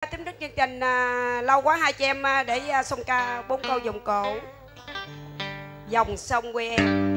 Tiếp đức chương trình à, lâu quá hai chị em à, để à, song ca bốn câu dòng cổ. Dòng sông quê em.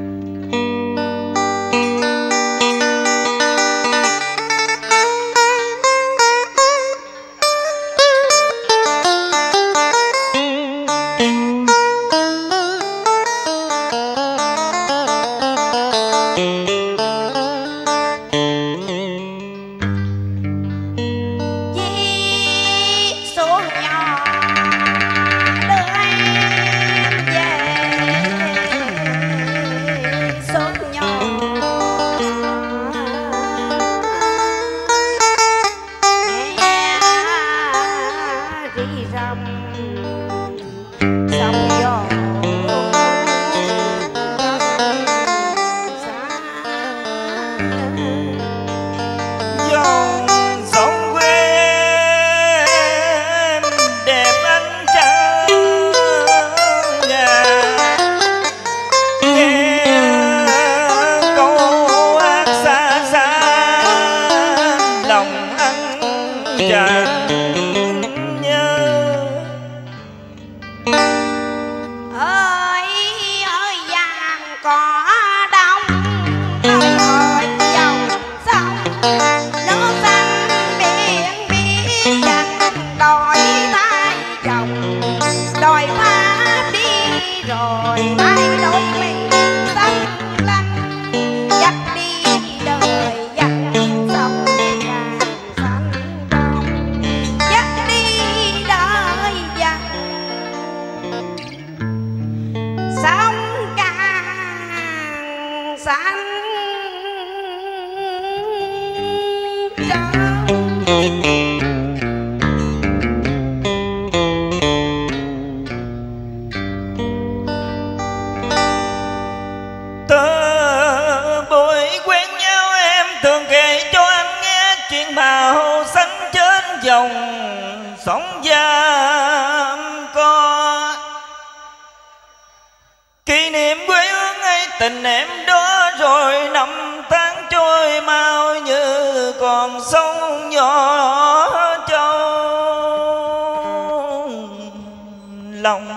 tí rong xong đòi má đi rồi mai tình em đó rồi năm tháng trôi mau như còn sống nhỏ trong lòng.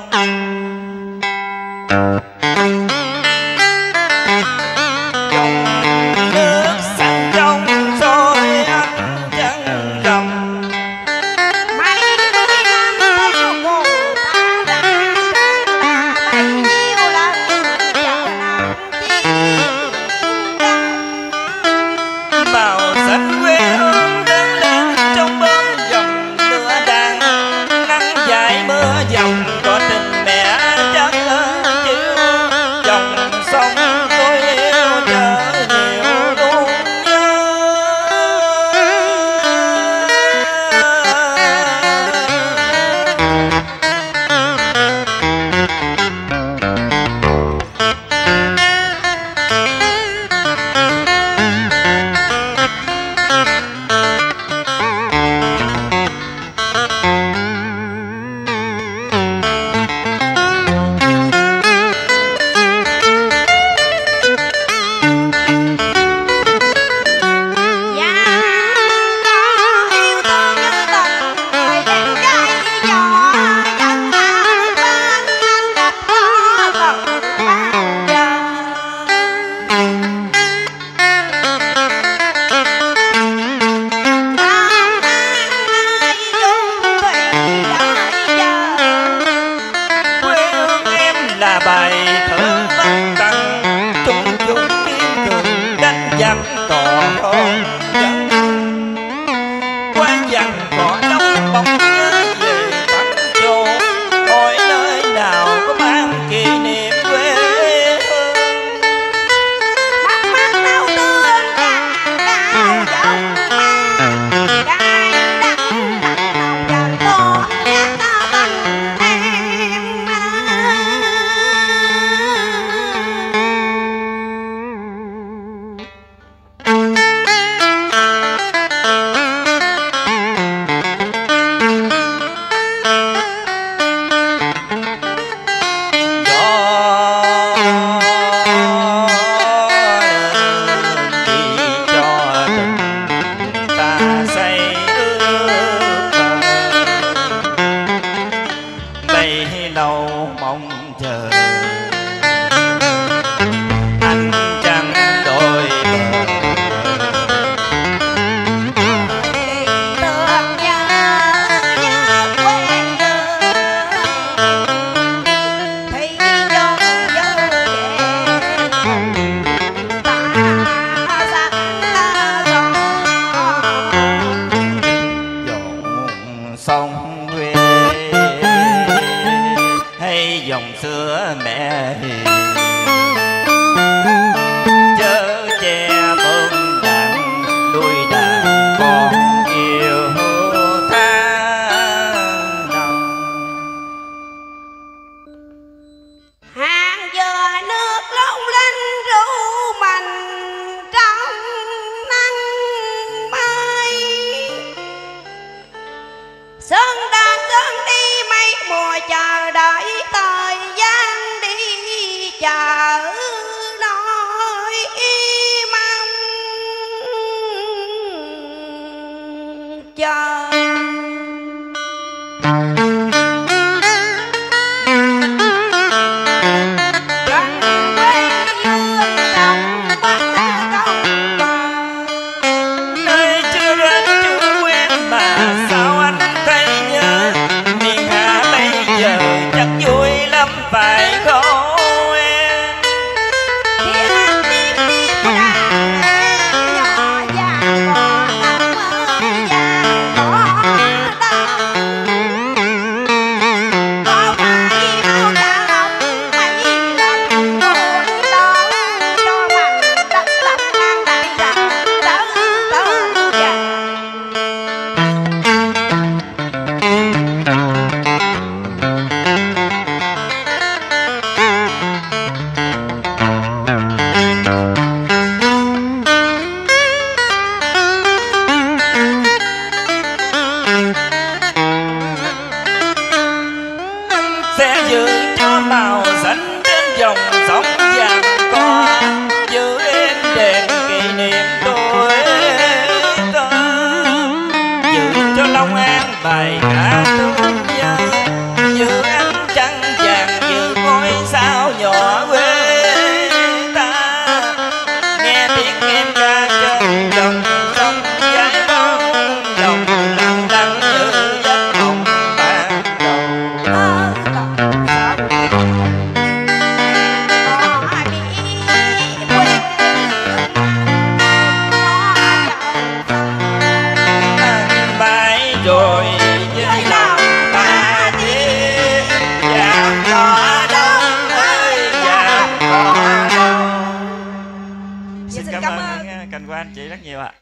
Chị rất nhiều ạ.